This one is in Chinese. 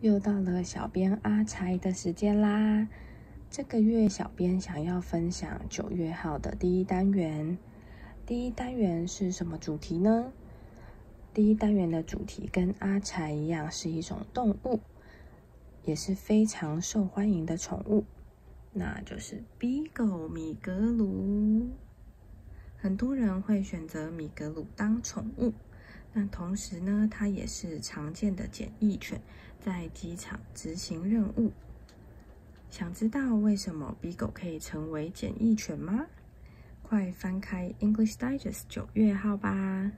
又到了小编阿柴的时间啦！这个月小编想要分享九月号的第一单元。第一单元是什么主题呢？第一单元的主题跟阿柴一样，是一种动物，也是非常受欢迎的宠物，那就是比狗米格鲁。很多人会选择米格鲁当宠物。那同时呢，它也是常见的简易犬，在机场执行任务。想知道为什么比狗可以成为检疫犬吗？快翻开《English Digest》九月号吧。